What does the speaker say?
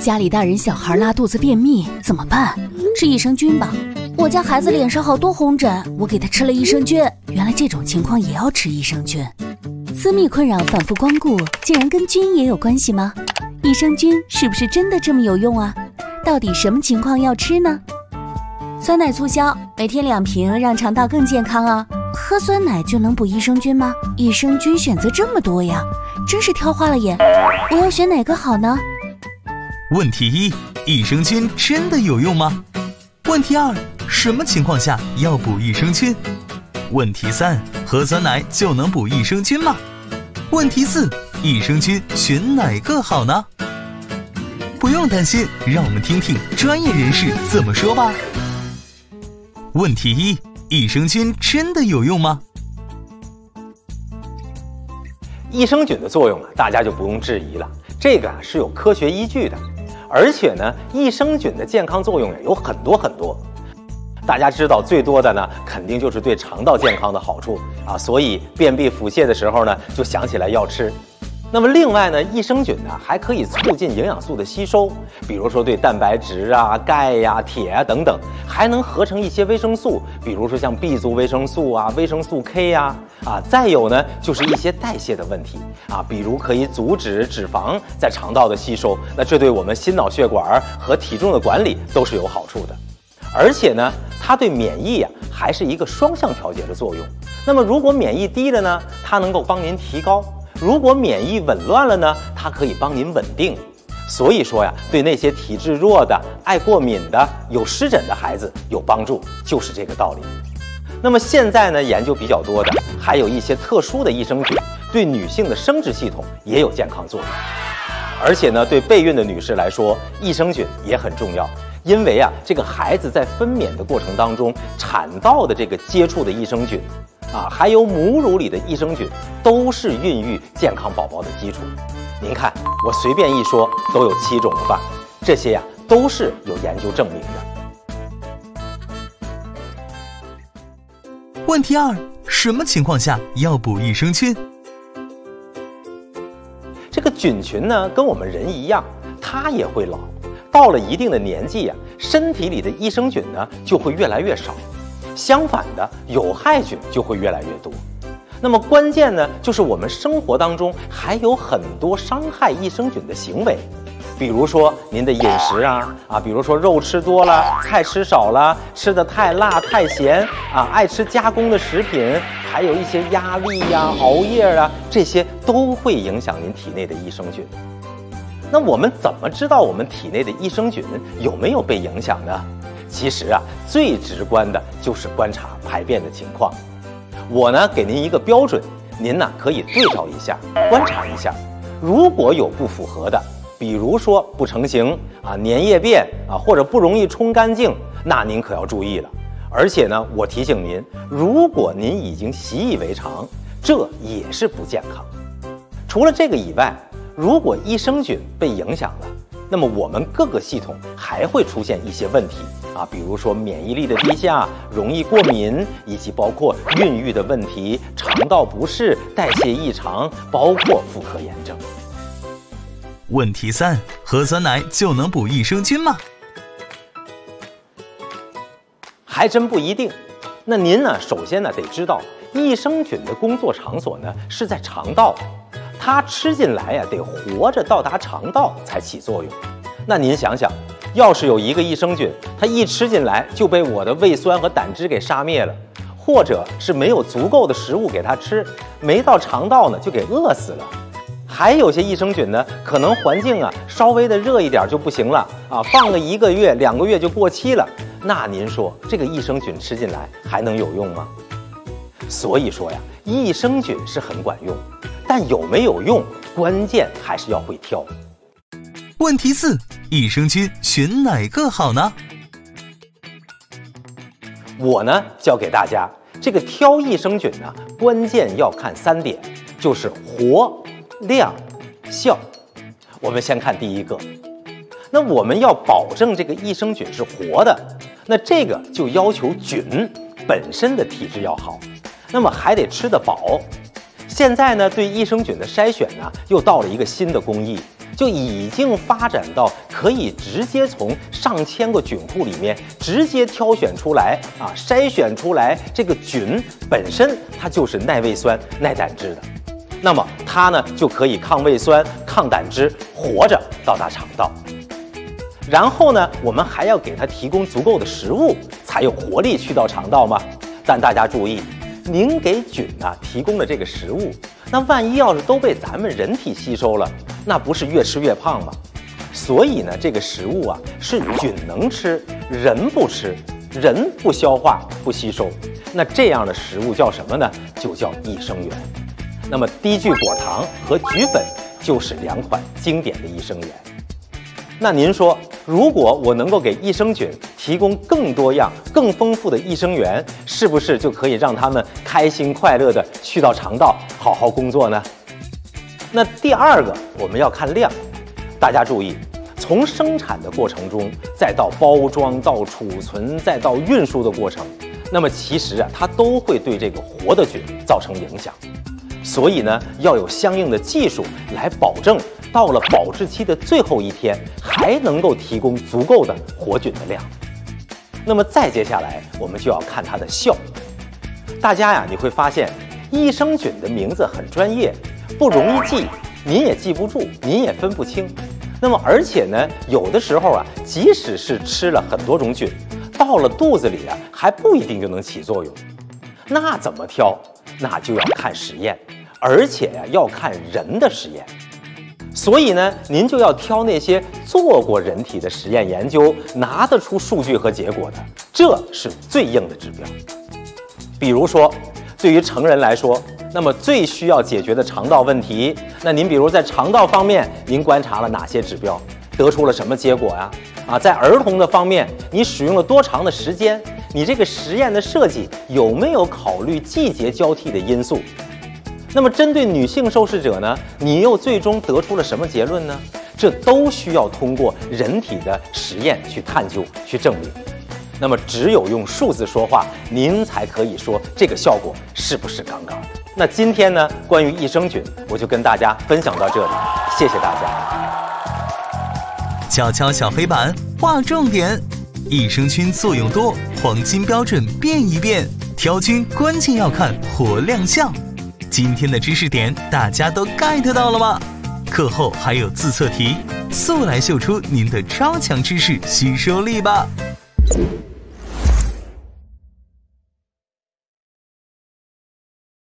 家里大人小孩拉肚子便秘怎么办？吃益生菌吧。我家孩子脸上好多红疹，我给他吃了益生菌。原来这种情况也要吃益生菌。私密困扰反复光顾，竟然跟菌也有关系吗？益生菌是不是真的这么有用啊？到底什么情况要吃呢？酸奶促销，每天两瓶，让肠道更健康啊。喝酸奶就能补益生菌吗？益生菌选择这么多呀，真是挑花了眼。我要选哪个好呢？问题一：益生菌真的有用吗？问题二：什么情况下要补益生菌？问题三：喝酸奶就能补益生菌吗？问题四：益生菌选哪个好呢？不用担心，让我们听听专业人士怎么说吧。问题一：益生菌真的有用吗？益生菌的作用啊，大家就不用质疑了，这个啊是有科学依据的。而且呢，益生菌的健康作用呀有很多很多，大家知道最多的呢，肯定就是对肠道健康的好处啊，所以便秘腹泻的时候呢，就想起来要吃。那么另外呢，益生菌呢还可以促进营养素的吸收，比如说对蛋白质啊、钙呀、铁啊等等，还能合成一些维生素，比如说像 B 族维生素啊、维生素 K 呀，啊，再有呢就是一些代谢的问题啊，比如可以阻止脂肪在肠道的吸收，那这对我们心脑血管和体重的管理都是有好处的，而且呢，它对免疫呀还是一个双向调节的作用。那么如果免疫低了呢，它能够帮您提高。如果免疫紊乱了呢，它可以帮您稳定。所以说呀，对那些体质弱的、爱过敏的、有湿疹的孩子有帮助，就是这个道理。那么现在呢，研究比较多的还有一些特殊的益生菌，对女性的生殖系统也有健康作用。而且呢，对备孕的女士来说，益生菌也很重要，因为啊，这个孩子在分娩的过程当中，产道的这个接触的益生菌。啊，还有母乳里的益生菌，都是孕育健康宝宝的基础。您看，我随便一说都有七种了吧？这些呀，都是有研究证明的。问题二：什么情况下要补益生菌？这个菌群呢，跟我们人一样，它也会老。到了一定的年纪呀，身体里的益生菌呢，就会越来越少。相反的，有害菌就会越来越多。那么关键呢，就是我们生活当中还有很多伤害益生菌的行为，比如说您的饮食啊啊，比如说肉吃多了，菜吃少了，吃的太辣太咸啊，爱吃加工的食品，还有一些压力呀、熬夜啊，这些都会影响您体内的益生菌。那我们怎么知道我们体内的益生菌有没有被影响呢？其实啊，最直观的就是观察排便的情况。我呢，给您一个标准，您呢可以对照一下，观察一下。如果有不符合的，比如说不成形啊、粘液便啊，或者不容易冲干净，那您可要注意了。而且呢，我提醒您，如果您已经习以为常，这也是不健康。除了这个以外，如果益生菌被影响了，那么我们各个系统还会出现一些问题啊，比如说免疫力的低下、容易过敏，以及包括孕育的问题、肠道不适、代谢异常，包括妇科炎症。问题三：喝酸奶就能补益生菌吗？还真不一定。那您呢？首先呢，得知道益生菌的工作场所呢是在肠道。它吃进来呀，得活着到达肠道才起作用。那您想想，要是有一个益生菌，它一吃进来就被我的胃酸和胆汁给杀灭了，或者是没有足够的食物给它吃，没到肠道呢就给饿死了。还有些益生菌呢，可能环境啊稍微的热一点就不行了啊，放个一个月、两个月就过期了。那您说这个益生菌吃进来还能有用吗？所以说呀，益生菌是很管用。但有没有用，关键还是要会挑。问题四：益生菌选哪个好呢？我呢教给大家，这个挑益生菌呢，关键要看三点，就是活、量、效。我们先看第一个，那我们要保证这个益生菌是活的，那这个就要求菌本身的体质要好，那么还得吃得饱。现在呢，对益生菌的筛选呢，又到了一个新的工艺，就已经发展到可以直接从上千个菌库里面直接挑选出来啊，筛选出来这个菌本身它就是耐胃酸、耐胆汁的，那么它呢就可以抗胃酸、抗胆汁，活着到达肠道。然后呢，我们还要给它提供足够的食物，才有活力去到肠道吗？但大家注意，您给菌呢提供的这个食物，那万一要是都被咱们人体吸收了，那不是越吃越胖吗？所以呢，这个食物啊是菌能吃，人不吃，人不消化不吸收，那这样的食物叫什么呢？就叫益生元。那么低聚果糖和菊粉就是两款经典的益生元。那您说，如果我能够给益生菌提供更多样、更丰富的益生元，是不是就可以让他们开心快乐的去到肠道好好工作呢？那第二个，我们要看量。大家注意，从生产的过程中，再到包装、到储存、再到运输的过程，那么其实啊，它都会对这个活的菌造成影响。所以呢，要有相应的技术来保证。到了保质期的最后一天，还能够提供足够的活菌的量。那么再接下来，我们就要看它的效。大家呀，你会发现益生菌的名字很专业，不容易记，您也记不住，您也分不清。那么而且呢，有的时候啊，即使是吃了很多种菌，到了肚子里啊，还不一定就能起作用。那怎么挑？那就要看实验，而且呀，要看人的实验。所以呢，您就要挑那些做过人体的实验研究，拿得出数据和结果的，这是最硬的指标。比如说，对于成人来说，那么最需要解决的肠道问题，那您比如在肠道方面，您观察了哪些指标，得出了什么结果呀？啊，在儿童的方面，你使用了多长的时间？你这个实验的设计有没有考虑季节交替的因素？那么，针对女性受试者呢，你又最终得出了什么结论呢？这都需要通过人体的实验去探究、去证明。那么，只有用数字说话，您才可以说这个效果是不是杠杠的。那今天呢，关于益生菌，我就跟大家分享到这里，谢谢大家。敲敲小黑板，划重点：益生菌作用多，黄金标准变一变，挑菌关键要看活量相。今天的知识点大家都 get 到了吗？课后还有自测题，速来秀出您的超强知识吸收力吧！